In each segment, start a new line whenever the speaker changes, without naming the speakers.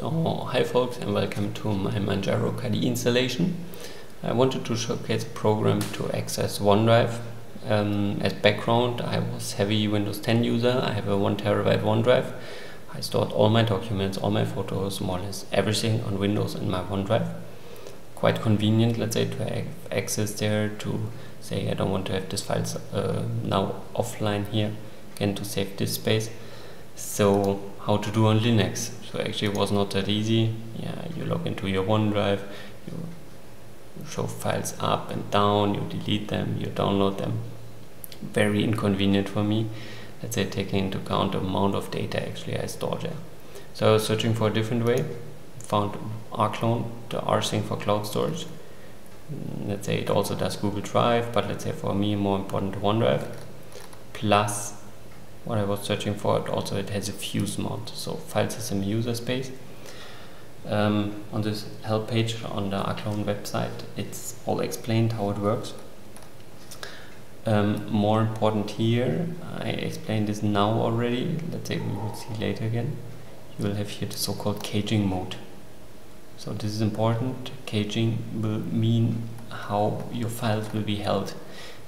So, hi folks and welcome to my Manjaro KDE installation. I wanted to showcase a program to access OneDrive. Um, as background, I was heavy Windows 10 user. I have a 1 terabyte OneDrive. I stored all my documents, all my photos, more or less everything on Windows in my OneDrive. Quite convenient, let's say, to have access there to say I don't want to have this files uh, now offline here, again to save this space. So, how to do on Linux? so actually it was not that easy. Yeah you log into your OneDrive you show files up and down you delete them you download them. Very inconvenient for me. Let's say taking into account the amount of data actually I store there so I was searching for a different way. Found rclone the rsync for cloud storage. Let's say it also does Google Drive but let's say for me more important OneDrive. Plus what I was searching for it also it has a fuse mount. So file system user space. Um, on this help page on the rclone website it's all explained how it works. Um, more important here I explained this now already. Let's say we will see later again. You will have here the so-called caching mode. So this is important. Caching will mean how your files will be held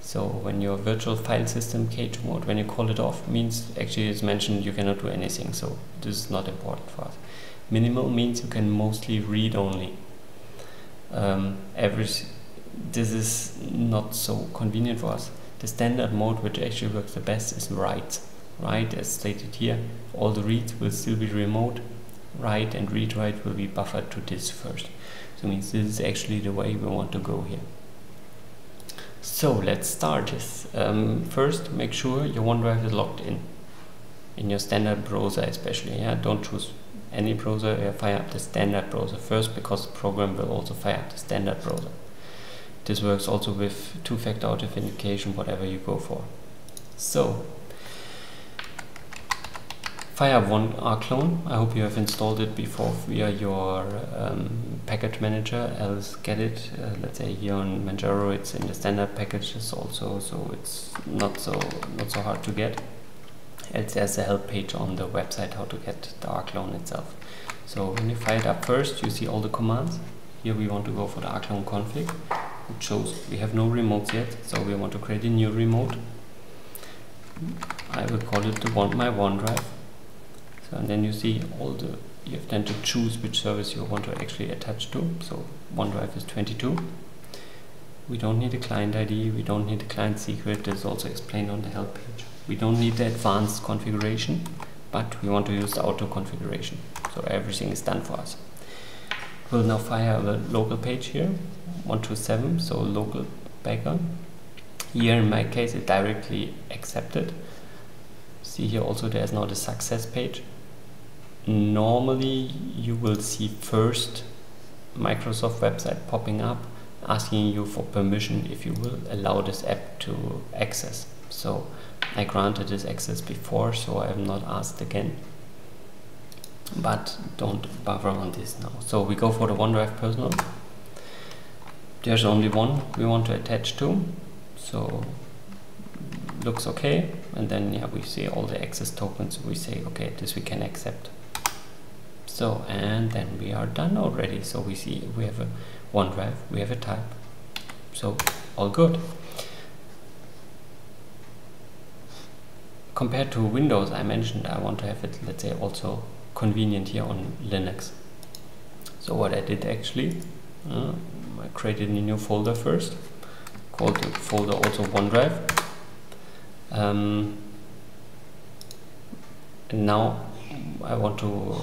so when your virtual file system cache mode, when you call it off, means actually it's mentioned you cannot do anything. So this is not important for us. Minimal means you can mostly read only. Um, every this is not so convenient for us. The standard mode, which actually works the best, is write. Write, as stated here, all the reads will still be remote. Write and read write will be buffered to this first. So means this is actually the way we want to go here. So let's start this. Um, first, make sure your OneDrive is logged in. In your standard browser especially, yeah, don't choose any browser, uh, fire up the standard browser first because the program will also fire up the standard browser. This works also with two-factor authentication, whatever you go for. So, fire up one rclone. I hope you have installed it before via your um, package manager. Else get it. Uh, let's say here on Manjaro it's in the standard packages also so it's not so not so hard to get. Else there's a help page on the website how to get the rclone itself. So when you fire it up first you see all the commands. Here we want to go for the rclone config. It shows we have no remotes yet so we want to create a new remote. I will call it the one my OneDrive and then you see all the you have then to choose which service you want to actually attach to. So OneDrive is 22. We don't need a client ID, we don't need a client secret, this is also explained on the help page. We don't need the advanced configuration, but we want to use the auto configuration. So everything is done for us. We'll now fire the local page here, 127, so local background. Here in my case it directly accepted. See here also there's now the success page normally you will see first Microsoft website popping up asking you for permission if you will allow this app to access. So I granted this access before so I have not asked again. But don't bother on this now. So we go for the OneDrive personal. There's only one we want to attach to. So looks okay and then yeah we see all the access tokens we say okay this we can accept so and then we are done already. So we see we have a OneDrive we have a type. So all good. Compared to Windows I mentioned I want to have it let's say also convenient here on Linux. So what I did actually uh, I created a new folder first called the folder also OneDrive. Um, and now I want to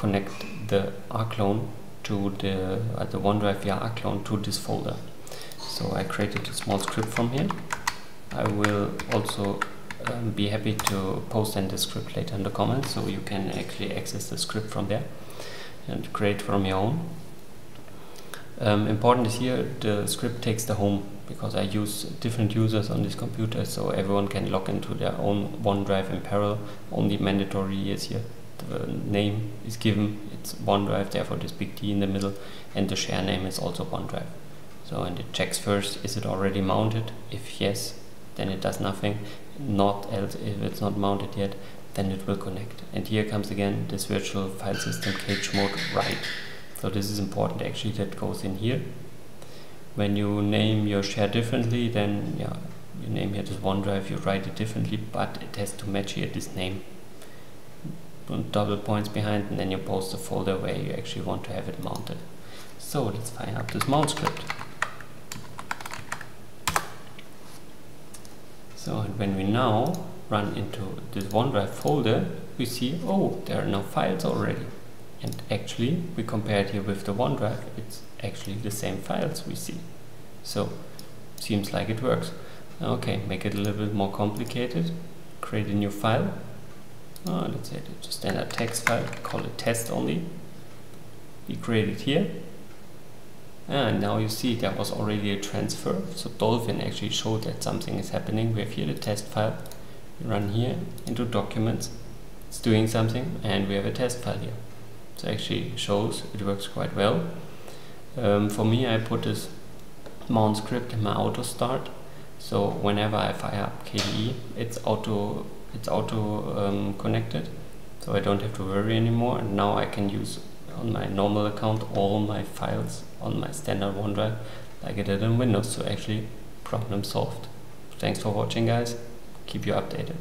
connect the rclone to the, uh, the OneDrive via rclone to this folder. So I created a small script from here. I will also um, be happy to post in the script later in the comments so you can actually access the script from there and create from your own. Um, important is here the script takes the home because I use different users on this computer so everyone can log into their own OneDrive in parallel. Only mandatory is here the name is given, it's OneDrive, therefore this big D in the middle, and the share name is also OneDrive. So and it checks first, is it already mounted? If yes, then it does nothing. Not else, if it's not mounted yet, then it will connect. And here comes again this virtual file system cache mode write. So this is important actually that goes in here. When you name your share differently, then yeah, you name here this OneDrive, you write it differently, but it has to match here this name. Double points behind and then you post the folder where you actually want to have it mounted. So let's fire up this mount script. So and when we now run into this OneDrive folder, we see, oh, there are no files already. And actually, we compare it here with the OneDrive, it's actually the same files we see. So, seems like it works. Okay, make it a little bit more complicated. Create a new file. Oh, let's say just a standard text file, call it test only. We create it here and now you see there was already a transfer. So Dolphin actually showed that something is happening. We have here the test file. We run here into documents. It's doing something and we have a test file here. So actually shows it works quite well. Um, for me I put this mount script in my auto start. So whenever I fire up KDE, it's auto it's auto um, connected. So I don't have to worry anymore and now I can use on my normal account all my files on my standard OneDrive like I did in Windows. So actually problem solved. Thanks for watching guys. Keep you updated.